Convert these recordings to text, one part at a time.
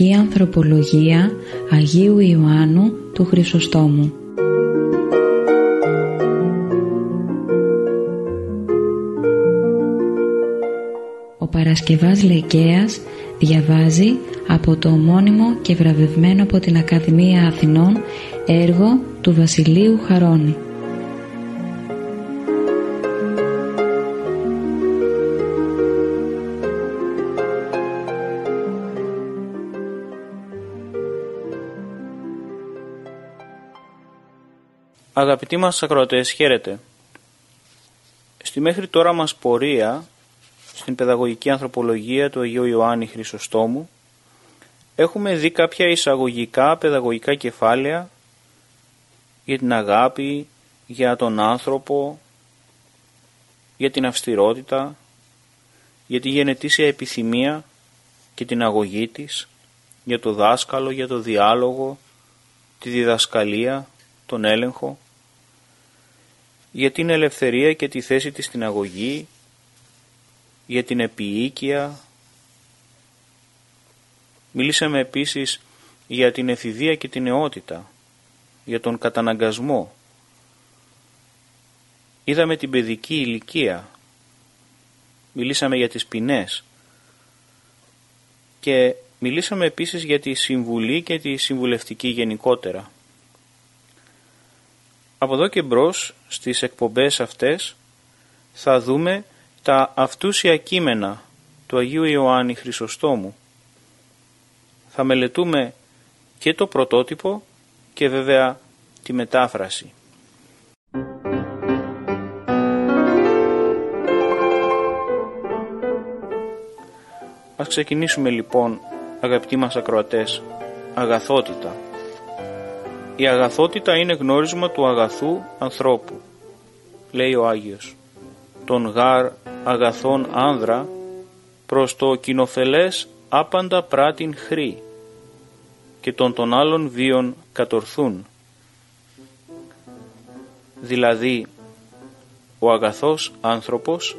Παιδαγωγική Ανθρωπολογία Αγίου Ιωάννου του Χρυσοστόμου Ο Παρασκευάς Λεκαίας διαβάζει από το ομώνυμο και βραβευμένο από την Ακαδημία Αθηνών έργο του Βασιλείου Χαρώνη. Αγαπητοί μας ακροατές, χαίρετε. Στη μέχρι τώρα μας πορεία στην παιδαγωγική ανθρωπολογία του Αγίου Ιωάννη Χρυσοστόμου έχουμε δει κάποια εισαγωγικά παιδαγωγικά κεφάλαια για την αγάπη, για τον άνθρωπο, για την αυστηρότητα, για τη γενετήσια επιθυμία και την αγωγή της, για το δάσκαλο, για το διάλογο, τη διδασκαλία, τον έλεγχο, για την ελευθερία και τη θέση της στην αγωγή, για την επιοίκεια. Μιλήσαμε επίσης για την εφηβεία και την νεότητα, για τον καταναγκασμό. Είδαμε την παιδική ηλικία, μιλήσαμε για τις ποινές και μιλήσαμε επίσης για τη συμβουλή και τη συμβουλευτική γενικότερα. Από εδώ και μπρος στις εκπομπές αυτές θα δούμε τα αυτούσια κείμενα του Αγίου Ιωάννη Χρυσοστόμου. Θα μελετούμε και το πρωτότυπο και βέβαια τη μετάφραση. Ας ξεκινήσουμε λοιπόν αγαπητοί μας ακροατές, αγαθότητα. Η αγαθότητα είναι γνώρισμα του αγαθού ανθρώπου, λέει ο Άγιος. Τον γάρ αγαθών άνδρα προς το κοινοφελές άπαντα πράτην χρή και των των άλλων βίων κατορθούν. Δηλαδή, ο αγαθός άνθρωπος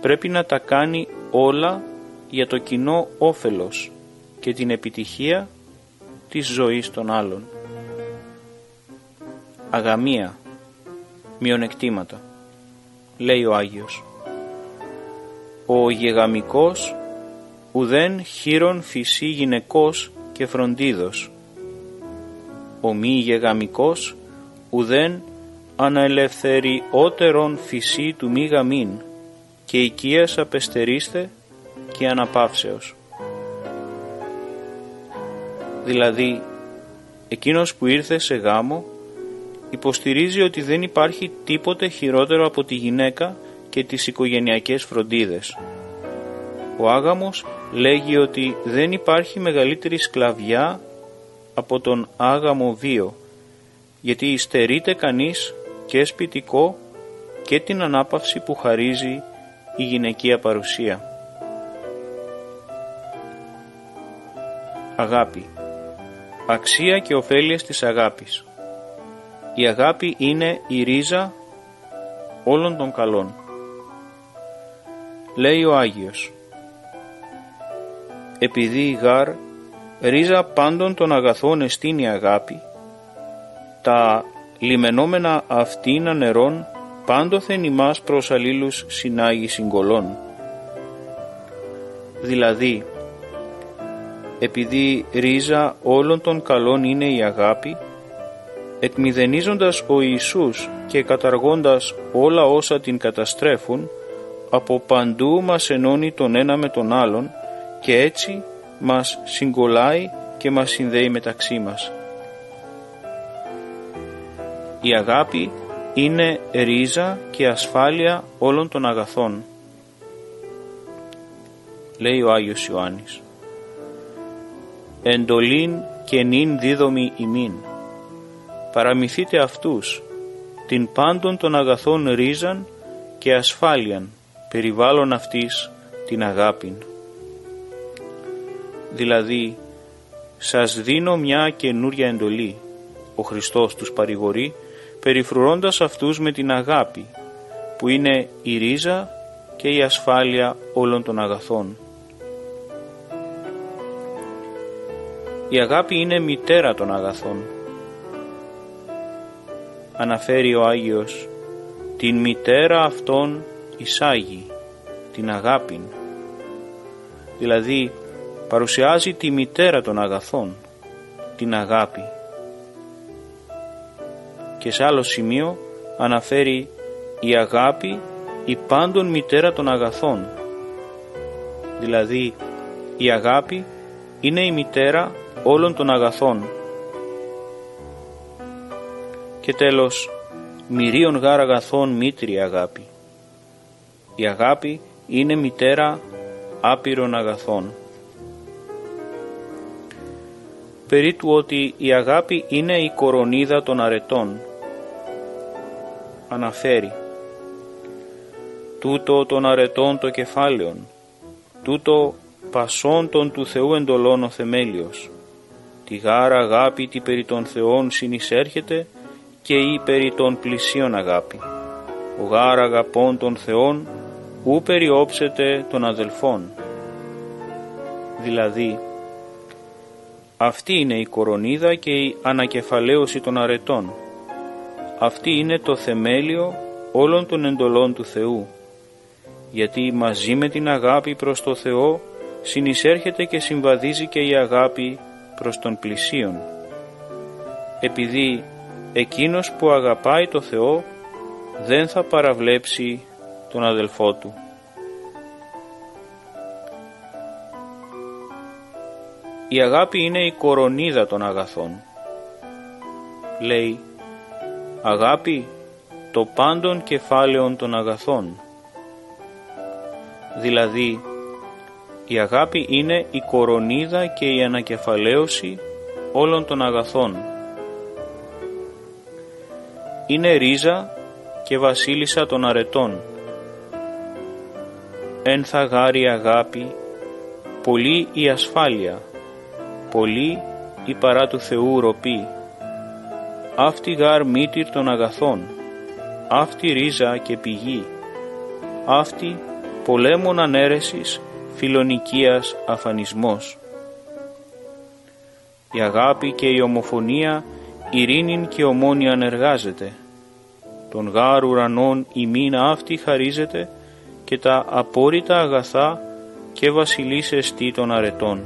πρέπει να τα κάνει όλα για το κοινό όφελος και την επιτυχία της ζωής των άλλων αγαμία, μειονεκτήματα, λέει ο Άγιος. Ο γεγαμικός ουδέν χείρον φυσί γυναικός και φροντίδος. Ο μη γεγαμικός ουδέν αναελευθεριότερον φυσί του μη γαμήν και οικίας απεστερίστε και αναπαύσεως. Δηλαδή, εκείνος που ήρθε σε γάμο υποστηρίζει ότι δεν υπάρχει τίποτε χειρότερο από τη γυναίκα και τις οικογενειακές φροντίδες. Ο Άγαμος λέγει ότι δεν υπάρχει μεγαλύτερη σκλαβιά από τον Άγαμο βίο, γιατί υστερείται κανείς και σπιτικό και την ανάπαυση που χαρίζει η γυναικεία παρουσία. Αγάπη Αξία και ωφέλειες της αγάπης η αγάπη είναι η ρίζα όλων των καλών. Λέει ο Άγιος «Επειδή η γάρ ρίζα πάντων των αγαθών εστίν η αγάπη, τα λιμενόμενα αυτήν νερών πάντοθεν ημάς προς αλλήλους συνάγει συγκολών». Δηλαδή, επειδή ρίζα όλων των καλών είναι η αγάπη, εκμηδενίζοντας ο Ιησούς και καταργώντας όλα όσα την καταστρέφουν, από παντού μας ενώνει τον ένα με τον άλλον και έτσι μας συγκολάει και μας συνδέει μεταξύ μας. Η αγάπη είναι ρίζα και ασφάλεια όλων των αγαθών. Λέει ο Άγιος Ιωάννης. Εντολήν και νυν δίδομη ημίν παραμυθείτε αυτούς, την πάντων των αγαθών ρίζαν και ασφάλιαν, περιβάλλον αυτής την αγάπην. Δηλαδή, σας δίνω μια καινούρια εντολή, ο Χριστός τους παρηγορεί, περιφρουρώντας αυτούς με την αγάπη, που είναι η ρίζα και η ασφάλεια όλων των αγαθών. Η αγάπη είναι μητέρα των αγαθών. Αναφέρει ο Άγιος την μητέρα αυτών εισάγει, την αγάπη. Δηλαδή παρουσιάζει τη μητέρα των αγαθών, την αγάπη. Και σε άλλο σημείο αναφέρει η αγάπη η πάντων μητέρα των αγαθών. Δηλαδή η αγάπη είναι η μητέρα όλων των αγαθών. Και τέλος, μυρίων γάρ αγαθών μήτρη αγάπη. Η αγάπη είναι μητέρα άπειρων αγαθών. Περί του ότι η αγάπη είναι η κορονίδα των αρετών. Αναφέρει «Τούτο των αρετών το κεφάλαιον, τούτο πασών των του Θεού εντολών ο θεμέλιος, τη γάρα αγάπη τη περί των Θεών συνεισέρχεται και η περί των πλησίων αγάπη. Ο γάρα αγαπών των Θεών ου περιόψεται των αδελφών. Δηλαδή, αυτή είναι η κορονίδα και η ανακεφαλαίωση των αρετών. Αυτή είναι το θεμέλιο όλων των εντολών του Θεού, γιατί μαζί με την αγάπη προς το Θεό συνεισέρχεται και συμβαδίζει και η αγάπη προς τον πλησίον. Επειδή εκείνος που αγαπάει το Θεό δεν θα παραβλέψει τον αδελφό του. Η αγάπη είναι η κορονίδα των αγαθών. Λέει «Αγάπη το πάντων κεφάλαιων των αγαθών». Δηλαδή η αγάπη είναι η κορονίδα και η ανακεφαλαίωση όλων των αγαθών. Είναι ρίζα και βασίλισσα των αρετών. Εν θα γάρει αγάπη, πολύ η ασφάλεια, πολύ η παρά του Θεού ροπή. Αυτή γάρ μήτυρ των αγαθών, αυτή ρίζα και πηγή, αυτή πολέμων ανέρεσης φιλονικίας αφανισμός. Η αγάπη και η ομοφωνία ειρήνην και ομόνιαν εργάζεται. Τον γάρ ουρανών η μήνα αυτή χαρίζεται και τα απόρριτα αγαθά και βασιλείς εστί των αρετών.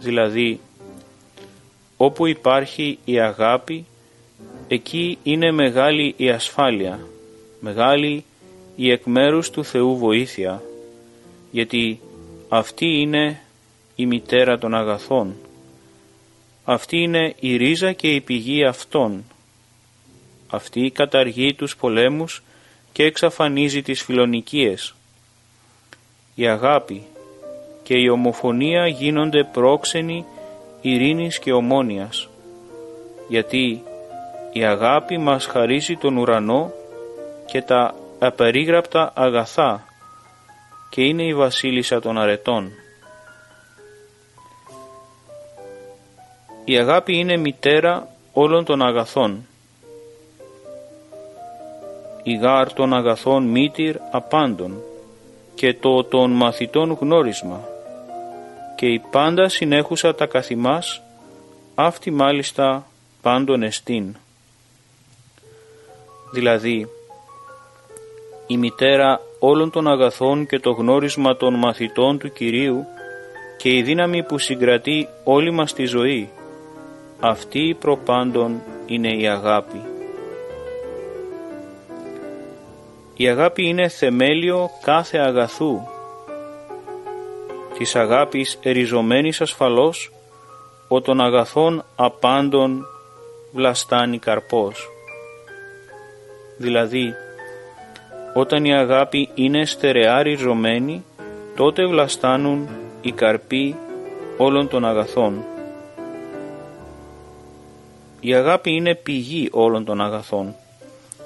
Δηλαδή, όπου υπάρχει η αγάπη, εκεί είναι μεγάλη η ασφάλεια, μεγάλη η εκ μέρους του Θεού βοήθεια, γιατί αυτή είναι η μητέρα των αγαθών. Αυτή είναι η ρίζα και η πηγή αυτών. Αυτή καταργεί τους πολέμους και εξαφανίζει τις φιλονικίες. Η αγάπη και η ομοφωνία γίνονται πρόξενοι ειρήνης και ομόνιας, γιατί η αγάπη μας χαρίζει τον ουρανό και τα απερίγραπτα αγαθά και είναι η βασίλισσα των αρετών. Η αγάπη είναι μητέρα όλων των αγαθών. Η γάρ των αγαθών μήτυρ απάντων και το των μαθητών γνώρισμα και η πάντα συνέχουσα τα καθημάς αυτή μάλιστα πάντων εστίν. Δηλαδή, η μητέρα όλων των αγαθών και το γνώρισμα των μαθητών του Κυρίου και η δύναμη που συγκρατεί όλη μας τη ζωή. Αυτή προπάντων είναι η αγάπη. Η αγάπη είναι θεμέλιο κάθε αγαθού. Της αγάπης εριζωμένης ασφαλώς, ο των αγαθών απάντων βλαστάνει καρπός. Δηλαδή, όταν η αγάπη είναι στερεά ριζωμένη, τότε βλαστάνουν οι καρποί όλων των αγαθών. Η αγάπη είναι πηγή όλων των αγαθών.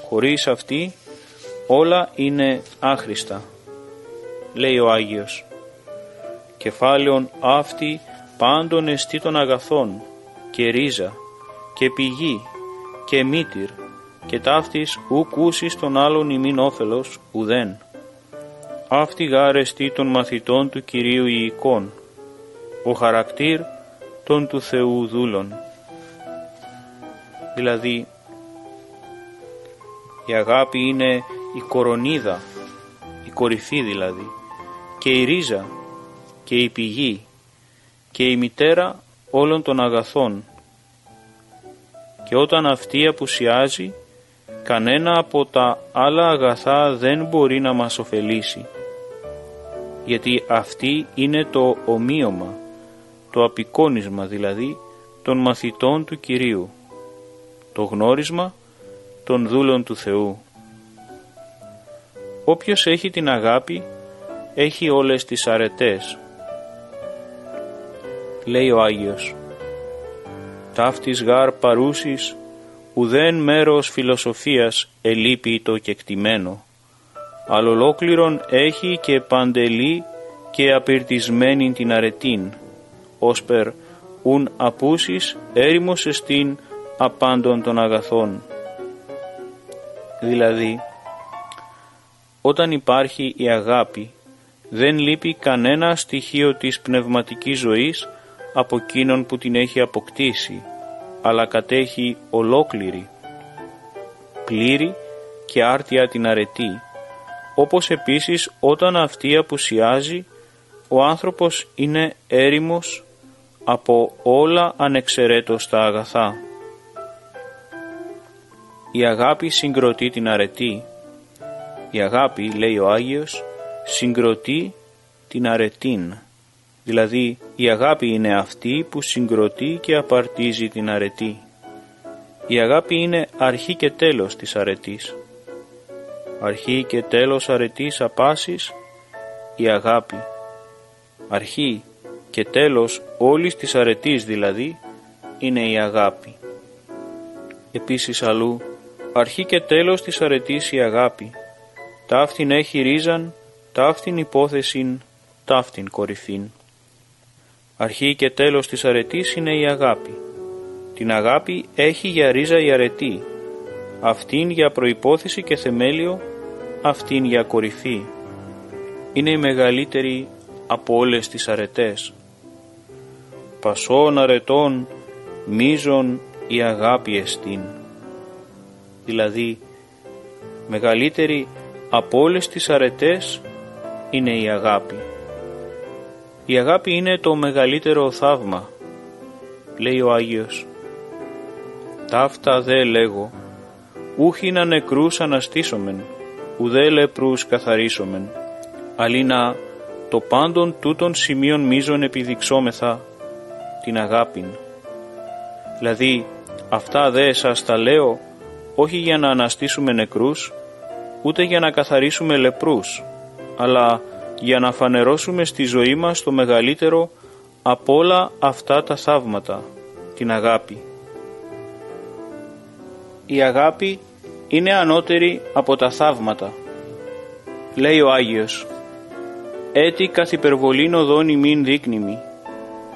Χωρίς αυτή όλα είναι άχρηστα. Λέει ο Άγιος. Κεφάλαιον αυτή πάντων εστί των αγαθών και ρίζα και πηγή και μήτυρ και ταύτης ου κούσεις των άλλων ημίν όφελος ουδέν. Αυτή γάρεστη των μαθητών του Κυρίου η εικόν. ο χαρακτήρ των του Θεού δούλων. Δηλαδή, η αγάπη είναι η κορονίδα, η κορυφή δηλαδή, και η ρίζα και η πηγή και η μητέρα όλων των αγαθών. Και όταν αυτή απουσιάζει, κανένα από τα άλλα αγαθά δεν μπορεί να μας ωφελήσει, γιατί αυτή είναι το ομοίωμα, το απεικόνισμα δηλαδή των μαθητών του Κυρίου, το γνώρισμα των δούλων του Θεού. Όποιος έχει την αγάπη, έχει όλες τις αρετές. Λέει ο Άγιος «Ταύτης γάρ παρούσης, ουδέν μέρος φιλοσοφίας ελείπει το κεκτημένο, αλλά ολόκληρον έχει και παντελή και απειρτισμένη την αρετήν, όσπερ ουν απούσεις έρημος εστίν απάντων των αγαθών. Δηλαδή, όταν υπάρχει η αγάπη, δεν λείπει κανένα στοιχείο της πνευματικής ζωής από εκείνον που την έχει αποκτήσει, αλλά κατέχει ολόκληρη, πλήρη και άρτια την αρετή, όπως επίσης όταν αυτή απουσιάζει, ο άνθρωπος είναι έρημος από όλα ανεξαιρέτως τα αγαθά. Η αγάπη συγκροτεί την αρετή. Η αγάπη, λέει ο Άγιος, συγκροτεί την αρετήν. Δηλαδή η αγάπη είναι αυτή που συγκροτεί και απαρτίζει την αρετή. Η αγάπη είναι αρχή και τέλος της αρετής. Αρχή και τέλος αρετής απάσης η αγάπη. Αρχή και τέλος όλης της αρετής δηλαδή είναι η αγάπη. Επίσης αλλού αρχή και τέλος της αρετής η αγάπη. Ταύτην έχει ρίζαν, ταύτην υπόθεσιν, ταύτην κορυφήν. Αρχή και τέλος της αρετής είναι η αγάπη. Την αγάπη έχει για ρίζα η αρετή, αυτήν για προϋπόθεση και θεμέλιο, αυτήν για κορυφή. Είναι η μεγαλύτερη από όλες τις αρετές. Πασών αρετών, μίζων η αγάπη εστίν δηλαδή μεγαλύτερη από όλες τις αρετές είναι η αγάπη. Η αγάπη είναι το μεγαλύτερο θαύμα, λέει ο Άγιος. Ταύτα δε λέγω, ούχι να νεκρούς αναστήσομεν, ουδέ λεπρούς καθαρίσομεν, αλίνα το πάντων τούτων σημείων μίζων επιδειξόμεθα την αγάπην. Δηλαδή, αυτά δε σας τα λέω όχι για να αναστήσουμε νεκρούς, ούτε για να καθαρίσουμε λεπρούς, αλλά για να φανερώσουμε στη ζωή μας το μεγαλύτερο από όλα αυτά τα θαύματα, την αγάπη. Η αγάπη είναι ανώτερη από τα θαύματα. Λέει ο Άγιος «Έτι καθ' υπερβολήν οδόν ημίν δίκνημη,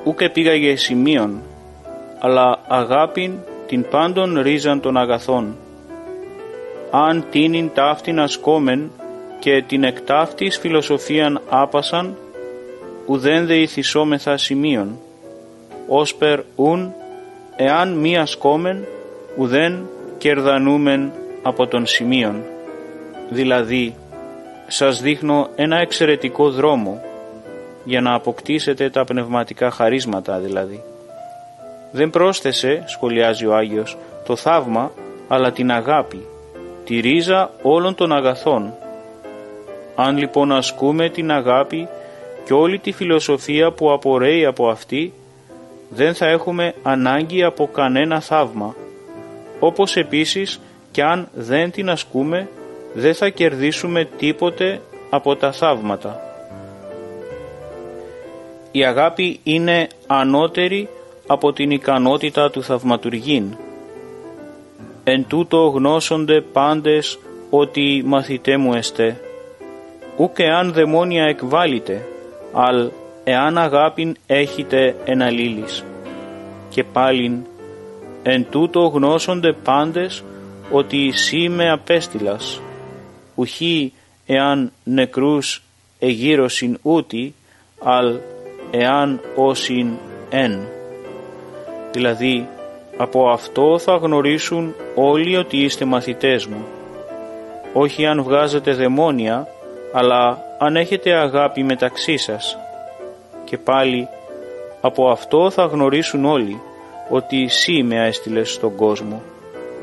ούκε πήγαγε σημείων, αλλά αγάπην την πάντων ρίζαν των αγαθών, αν τίνην ταύτην ασκόμεν και την εκτάφτης φιλοσοφίαν άπασαν, ουδέν δε ηθισόμεθα σημείων, όσπερ ουν, εάν μη ασκόμεν, ουδέν κερδανούμεν από τον σημείων. Δηλαδή, σας δείχνω ένα εξαιρετικό δρόμο, για να αποκτήσετε τα πνευματικά χαρίσματα δηλαδή. Δεν πρόσθεσε, σχολιάζει ο Άγιος, το θαύμα, αλλά την αγάπη, τη ρίζα όλων των αγαθών. Αν λοιπόν ασκούμε την αγάπη και όλη τη φιλοσοφία που απορρέει από αυτή, δεν θα έχουμε ανάγκη από κανένα θαύμα, όπως επίσης και αν δεν την ασκούμε, δεν θα κερδίσουμε τίποτε από τα θαύματα. Η αγάπη είναι ανώτερη από την ικανότητα του θαυματουργήν Εν τούτο γνώσονται πάντες ότι μαθητέ μου εστέ. Ούκ εάν δαιμόνια εκβάλλετε, αλ εάν αγάπην έχετε εναλήλεις. Και πάλιν, εν τούτο γνώσονται πάντες ότι εσύ με απέστειλας. Ουχή εάν νεκρούς εγύρωσιν ούτι, αλ εάν όσιν εν. Δηλαδή, από αυτό θα γνωρίσουν όλοι ότι είστε μαθητές μου. Όχι αν βγάζετε δαιμόνια, αλλά αν έχετε αγάπη μεταξύ σας. Και πάλι, από αυτό θα γνωρίσουν όλοι ότι εσύ με έστειλες στον κόσμο.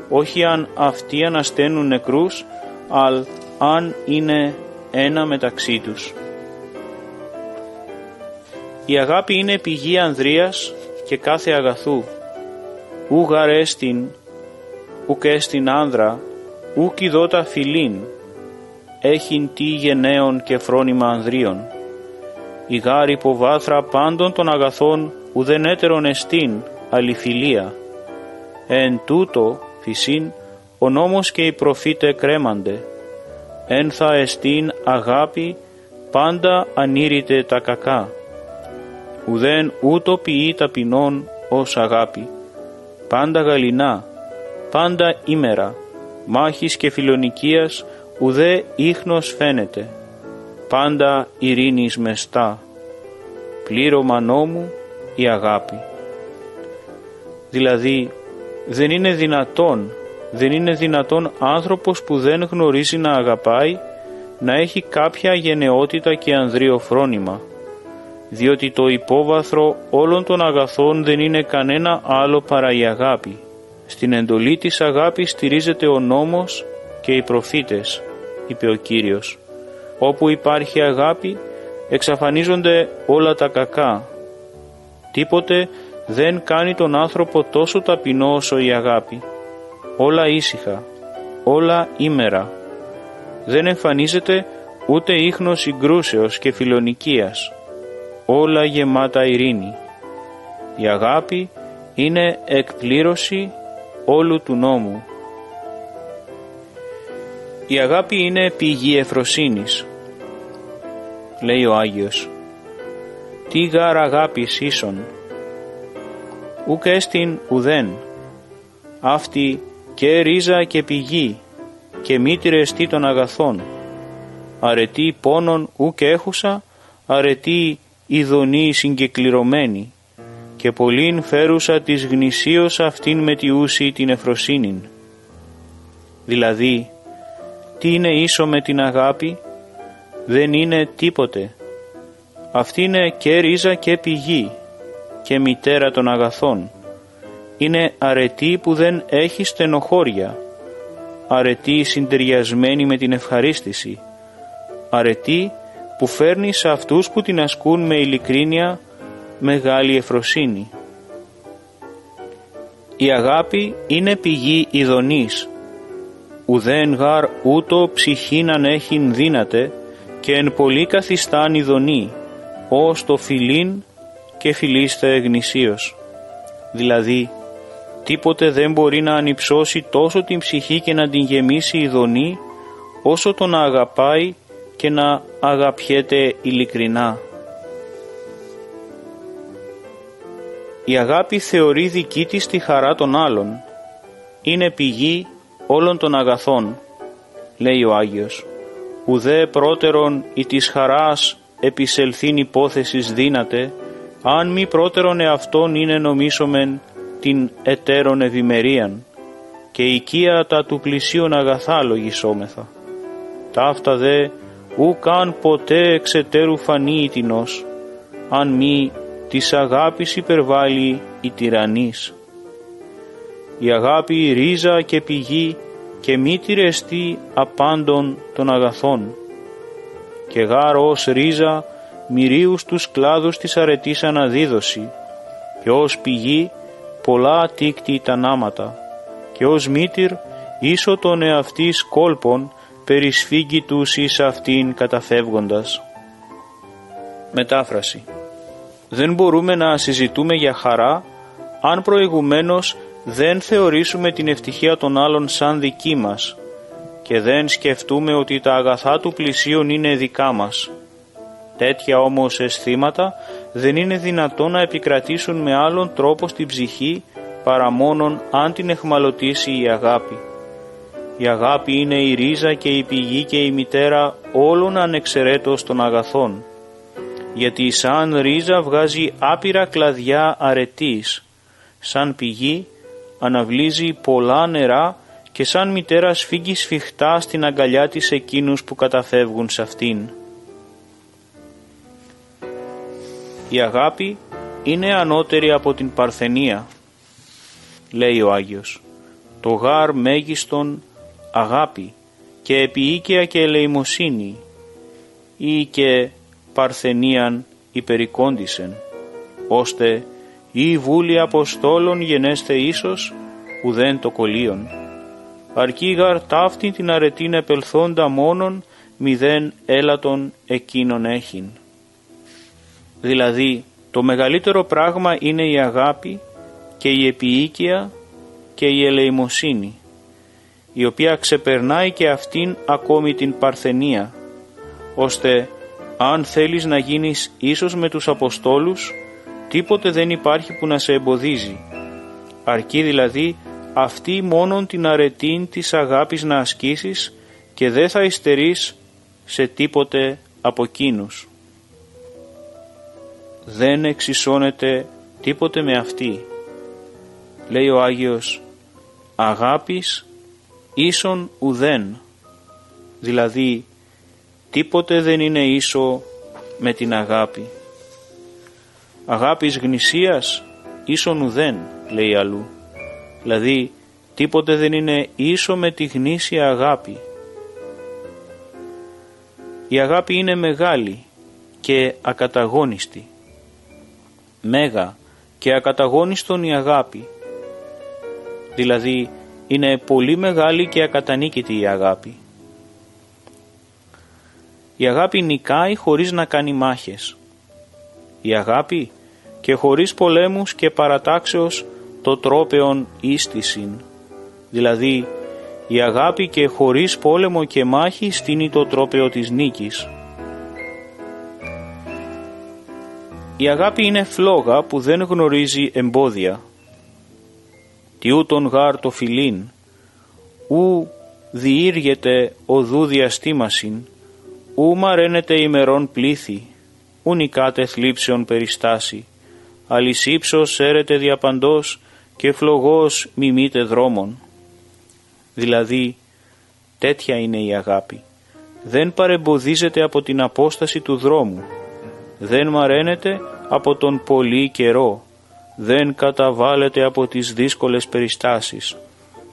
Όχι αν αυτοί ανασταίνουν νεκρούς, αλλά αν είναι ένα μεταξύ τους. Η αγάπη είναι πηγή ανδρείας και κάθε αγαθού. Ου γαρέστην, ουκ έστιν άνδρα, ουκ ειδώτα φιλήν, έχειν τι γενναίων και φρόνημα ανδρίων. Η γάρ υποβάθρα πάντων των αγαθών ουδεν έτερον εστίν, αληθιλία. Εν τούτο, φυσίν, ο νόμος και οι προφήτε κρέμανται. Εν θα εστίν αγάπη, πάντα ανήρητε τα κακά ουδέν ούτω ποιεί ταπεινών ως αγάπη. Πάντα γαλινά, πάντα ήμερα, μάχης και φιλονικίας ουδέ ίχνος φαίνεται. Πάντα ειρήνης μεστά, πλήρωμα νόμου η αγάπη. Δηλαδή δεν είναι δυνατόν, δεν είναι δυνατόν άνθρωπος που δεν γνωρίζει να αγαπάει να έχει κάποια γενναιότητα και ανδρείο φρόνημα διότι το υπόβαθρο όλων των αγαθών δεν είναι κανένα άλλο παρά η αγάπη. Στην εντολή της αγάπης στηρίζεται ο νόμος και οι προφήτες, είπε ο Κύριος. Όπου υπάρχει αγάπη εξαφανίζονται όλα τα κακά. Τίποτε δεν κάνει τον άνθρωπο τόσο ταπεινό όσο η αγάπη. Όλα ήσυχα, όλα ήμερα. Δεν εμφανίζεται ούτε ίχνος συγκρούσεως και φιλονικίας όλα γεμάτα ειρήνη. Η αγάπη είναι εκπλήρωση όλου του νόμου. Η αγάπη είναι πηγή ευφροσύνης, λέει ο Άγιος. Τι γάρ αγάπης ίσον, ουκ έστιν ουδέν, αυτή και ρίζα και πηγή και μήτηρες τι των αγαθών, αρετή πόνον ουκ έχουσα, αρετή ειδονή συγκεκληρωμένη και πολλήν φέρουσα της γνησίως αυτήν μετιούσι την εφροσύνην. Δηλαδή, τι είναι ίσο με την αγάπη, δεν είναι τίποτε. Αυτή είναι και ρίζα και πηγή και μητέρα των αγαθών. Είναι αρετή που δεν έχει στενοχώρια, αρετή συντεριασμένη με την ευχαρίστηση, αρετή που φέρνει σε αυτούς που την ασκούν με ειλικρίνεια μεγάλη εφροσύνη. Η αγάπη είναι πηγή ειδονής, ουδέν γάρ ούτω ψυχήν αν έχειν δύναται και εν πολύ καθιστάν ειδονή, ως το φιλήν και φιλίστε γνησίως. Δηλαδή, τίποτε δεν μπορεί να ανυψώσει τόσο την ψυχή και να την γεμίσει ειδονή, όσο το να αγαπάει και να αγαπιέται ειλικρινά. Η αγάπη θεωρεί δική της τη χαρά των άλλων. Είναι πηγή όλων των αγαθών, λέει ο Άγιος. Ουδέ πρώτερον η της χαράς επισελθήν υπόθεσης δύναται, αν μη πρώτερον εαυτόν είναι νομίσομεν την ετέρων ευημερίαν και οικία τα του πλησίων αγαθά λογισόμεθα. Ταύτα δε ου καν ποτέ εξετέρου φανεί ητινός, αν μη της αγάπης υπερβάλλει η τυραννής. Η αγάπη ρίζα και πηγή και μη τυρεστή απάντων των αγαθών. Και γάρ ως ρίζα μυρίους τους κλάδους της αρετής αναδίδωση και ως πηγή πολλά τίκτη τα νάματα και ως μήτυρ ίσο των εαυτής κόλπων περισφίγγει τους εις αυτήν καταφεύγοντας. Μετάφραση Δεν μπορούμε να συζητούμε για χαρά αν προηγουμένως δεν θεωρήσουμε την ευτυχία των άλλων σαν δική μας και δεν σκεφτούμε ότι τα αγαθά του πλησίον είναι δικά μας. Τέτοια όμως αισθήματα δεν είναι δυνατό να επικρατήσουν με άλλον τρόπο στην ψυχή παρά μόνον αν την εχμαλωτήσει η αγάπη. Η αγάπη είναι η ρίζα και η πηγή και η μητέρα όλων ανεξαιρέτως των αγαθών. γιατί σαν ρίζα βγάζει άπειρα κλαδιά αρετής, σαν πηγή αναβλύζει πολλά νερά και σαν μητέρα σφίγγει σφιχτά στην αγκαλιά της εκείνους που καταφεύγουν σε αυτήν. Η αγάπη είναι ανώτερη από την παρθενία, λέει ο Άγιος. Το γάρ μέγιστον αγάπη και επιοίκαια και ελεημοσύνη ή και παρθενίαν υπερικόντισεν, ώστε ή βούλη Αποστόλων γενέστε ίσως ουδέν το κολλίον. Αρκεί γαρ ταύτη την αρετήν επελθόντα μόνον μηδέν έλατον εκείνον έχειν. Δηλαδή το μεγαλύτερο πράγμα είναι η αγάπη και η επιοίκεια και η ελεημοσύνη η οποία ξεπερνάει και αυτήν ακόμη την παρθενία ώστε αν θέλεις να γίνεις ίσως με τους Αποστόλους τίποτε δεν υπάρχει που να σε εμποδίζει αρκεί δηλαδή αυτή μόνον την αρετήν της αγάπης να ασκήσεις και δεν θα υστερείς σε τίποτε από εκείνους δεν εξισώνεται τίποτε με αυτή. Λέει ο Άγιος αγάπης ίσον ουδέν, δηλαδή τίποτε δεν είναι ίσο με την αγάπη. Αγάπης γνησίας ίσον ουδέν, λέει αλλού, δηλαδή τίποτε δεν είναι ίσο με τη γνήσια αγάπη. Η αγάπη είναι μεγάλη και ακαταγόνιστη μέγα και ακαταγόνιστον η αγάπη. Δηλαδή είναι πολύ μεγάλη και ακατανίκητη η αγάπη. Η αγάπη νικάει χωρίς να κάνει μάχες. Η αγάπη και χωρίς πολέμους και παρατάξεως το τρόπεον ίστησιν. Δηλαδή η αγάπη και χωρίς πόλεμο και μάχη στείνει το τρόπεο της νίκης. Η αγάπη είναι φλόγα που δεν γνωρίζει εμπόδια. Τι ούτων γάρ το φιλίν, ου διήργεται οδού διαστήμασιν, ου μαραίνεται ημερών πλήθη, ου νικάτε θλίψεων περιστάση, αλυσίψος έρεται διαπαντός και φλογός μιμείται δρόμων. Δηλαδή, τέτοια είναι η αγάπη. Δεν παρεμποδίζεται από την απόσταση του δρόμου, δεν μαραίνεται από τον πολύ καιρό, δεν καταβάλλεται από τις δύσκολες περιστάσεις,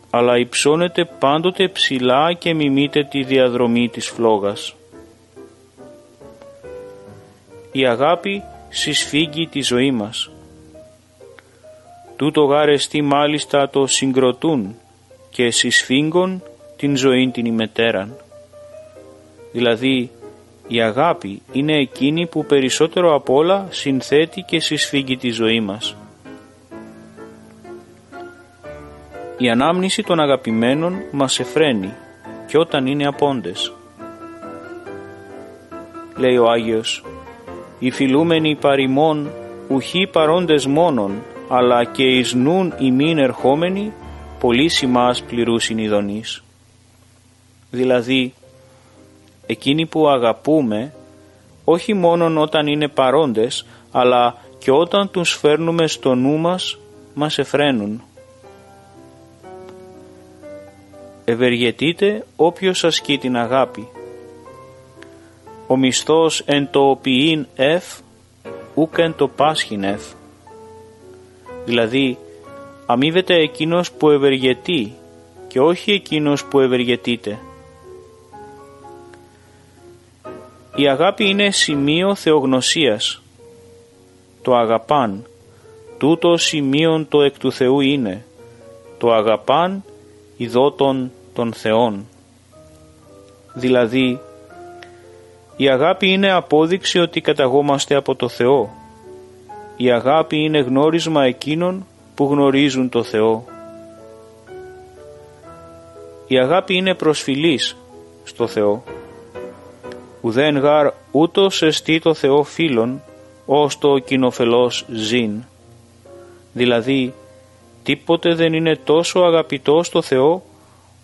αλλά υψώνεται πάντοτε ψηλά και μιμείται τη διαδρομή της φλόγας. Η αγάπη συσφίγγει τη ζωή μας. Τούτο γάρεστη μάλιστα το συγκροτούν και συσφίγγουν την ζωή την ημετέραν. Δηλαδή η αγάπη είναι εκείνη που περισσότερο απ' όλα συνθέτει και συσφίγγει τη ζωή μας. Η ανάμνηση των αγαπημένων μας εφραίνει και όταν είναι απόντες. Λέει ο Άγιος «Οι φιλούμενοι παρημών ουχοί παρόντες μόνον, αλλά και εις νουν ημίν ερχόμενοι, πολύ σημάς πληρούσιν ειδονής». Δηλαδή, εκείνοι που αγαπούμε όχι μόνον όταν είναι παρόντες αλλά και όταν τους φέρνουμε στο νου μας μας εφραίνουν. Ευεργετείτε όποιος ασκεί την αγάπη. Ο μισθός εν το ποιήν εφ ούκ εν το πάσχην εφ. Δηλαδή αμείβεται εκείνος που ευεργετεί και όχι εκείνος που ευεργετείται. Η αγάπη είναι σημείο θεογνωσίας. Το αγαπάν, τούτο σημείον το εκ του Θεού είναι. Το αγαπάν ειδότων των Θεών. Δηλαδή, η αγάπη είναι απόδειξη ότι καταγόμαστε από το Θεό. Η αγάπη είναι γνώρισμα εκείνων που γνωρίζουν το Θεό. Η αγάπη είναι προσφυλής στο Θεό ουδέν γάρ ούτως εστί το Θεό φίλων, ως το κοινοφελός ζήν. Δηλαδή, τίποτε δεν είναι τόσο αγαπητό στο Θεό,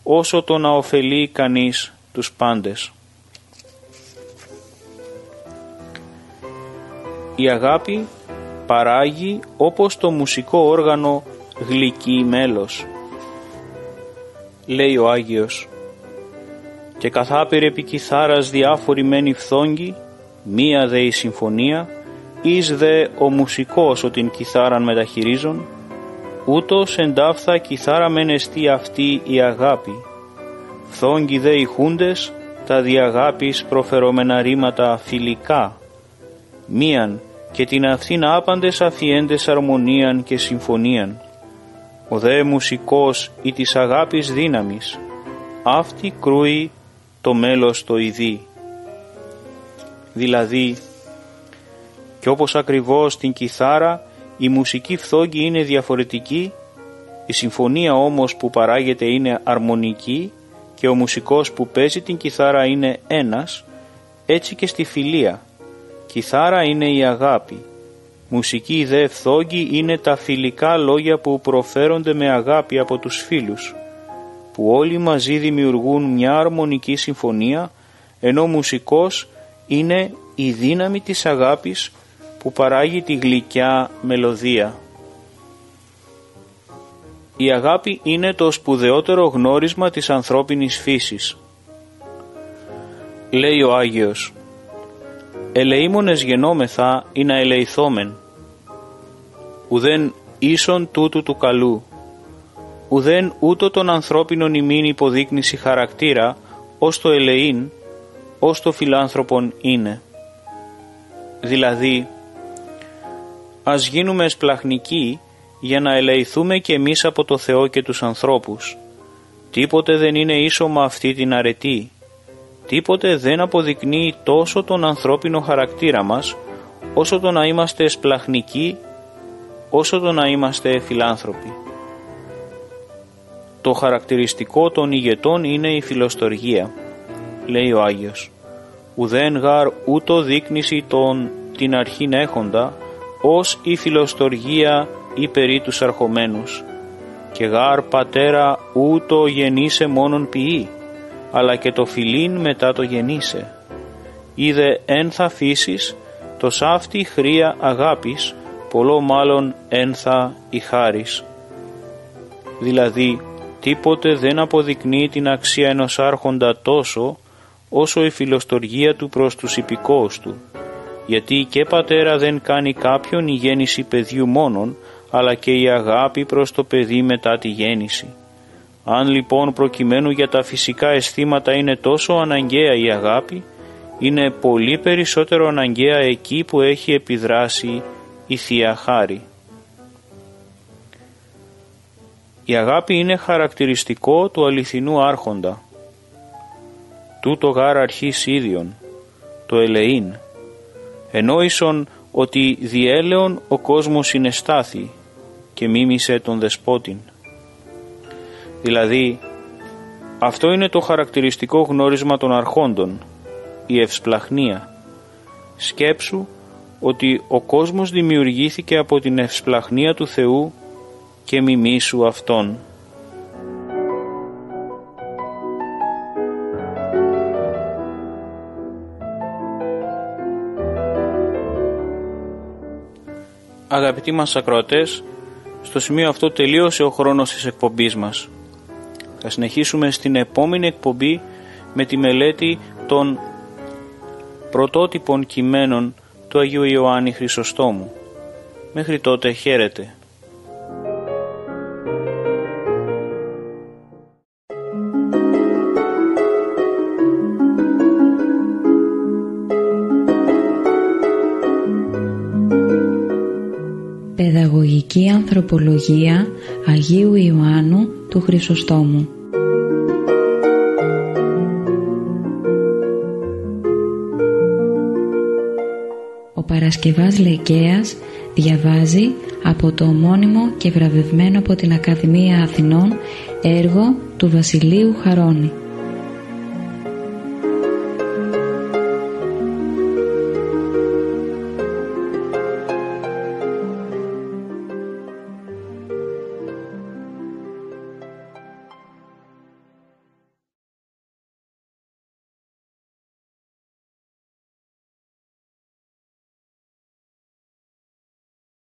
όσο το να ωφελεί κανείς τους πάντες. Η αγάπη παράγει όπως το μουσικό όργανο γλυκή μέλος. Λέει ο Άγιος «Και καθάπηρε επί κιθάρας διάφοροι μένει φθόγγι, μία δε η συμφωνία, εις δε ο μουσικός ο την κιθάραν μεταχειρίζον, ούτως εντάφθα κιθάρα μεν εστί αυτή η αγάπη. Φθόγγι δε οι χούντες, τα διαγάπης προφερόμενα ρήματα φιλικά, μίαν και την αυτήν άπαντες αφιέντες αρμονίαν και συμφωνίαν. Ο δε μουσικός ή της αγάπης δύναμης, αυτή κρούει το μέλος το ειδή. Δηλαδή, και όπως ακριβώς την κιθάρα η μουσική φθόγγη είναι διαφορετική, η συμφωνία όμως που παράγεται είναι αρμονική και ο μουσικός που παίζει την κιθάρα είναι ένας, έτσι και στη φιλία. Κιθάρα είναι η αγάπη. Μουσική δε φθόγγη είναι τα φιλικά λόγια που προφέρονται με αγάπη από τους φίλους, που όλοι μαζί δημιουργούν μια αρμονική συμφωνία, ενώ μουσικός είναι η δύναμη της αγάπης που παράγει τη γλυκιά μελωδία. Η αγάπη είναι το σπουδαιότερο γνώρισμα της ανθρώπινης φύσης. Λέει ο Άγιος «Ελεήμονες γενόμεθα ή να ελεηθόμεν, ουδέν ίσον τούτου του καλού, ουδέν ούτω των ανθρώπινων ημίν υποδείκνηση χαρακτήρα, ως το ελεήν, ως το φιλάνθρωπον είναι». Δηλαδή, ας γίνουμε εσπλαχνικοί για να ελεηθούμε και εμείς από το Θεό και τους ανθρώπους. Τίποτε δεν είναι ίσο με αυτή την αρετή. Τίποτε δεν αποδεικνύει τόσο τον ανθρώπινο χαρακτήρα μας, όσο το να είμαστε εσπλαχνικοί, όσο το να είμαστε φιλάνθρωποι. Το χαρακτηριστικό των ηγετών είναι η φιλοστοργία, λέει ο Άγιος. Ουδέν γάρ ούτω δείκνηση των την αρχήν έχοντα, ως η φιλοστοργία ή περί τους αρχομένους. Και γάρ πατέρα ούτω γεννήσε μόνον ποιή, αλλά και το φιλίν μετά το γεννήσε. Είδε εν θα φύσεις, το σάφτη χρία αγάπης, πολλό μάλλον εν θα η χάρις. Δηλαδή, τίποτε δεν αποδεικνύει την αξία ενός άρχοντα τόσο, όσο η φιλοστοργία του προς τους υπηκόους του γιατί και πατέρα δεν κάνει κάποιον η γέννηση παιδιού μόνον, αλλά και η αγάπη προς το παιδί μετά τη γέννηση. Αν λοιπόν προκειμένου για τα φυσικά αισθήματα είναι τόσο αναγκαία η αγάπη, είναι πολύ περισσότερο αναγκαία εκεί που έχει επιδράσει η Θεία Χάρη. Η αγάπη είναι χαρακτηριστικό του αληθινού άρχοντα. Τούτο γάρα αρχής ίδιον, το ελεήν, ενόησον ότι διέλεον ο κόσμος συνεστάθη και μίμησε τον δεσπότην. Δηλαδή, αυτό είναι το χαρακτηριστικό γνώρισμα των αρχόντων, η ευσπλαχνία. Σκέψου ότι ο κόσμος δημιουργήθηκε από την ευσπλαχνία του Θεού και μιμήσου Αυτόν. Αγαπητοί μας ακροατές, στο σημείο αυτό τελείωσε ο χρόνος της εκπομπής μας. Θα συνεχίσουμε στην επόμενη εκπομπή με τη μελέτη των πρωτότυπων κειμένων του Αγίου Ιωάννη Χρυσοστόμου. Μέχρι τότε χαίρετε. Παιδαγωγική Ανθρωπολογία Αγίου Ιωάννου του Χρυσοστόμου Ο Παρασκευάς Λεκέας διαβάζει από το ομώνυμο και βραβευμένο από την Ακαδημία Αθηνών έργο του Βασιλείου Χαρώνη.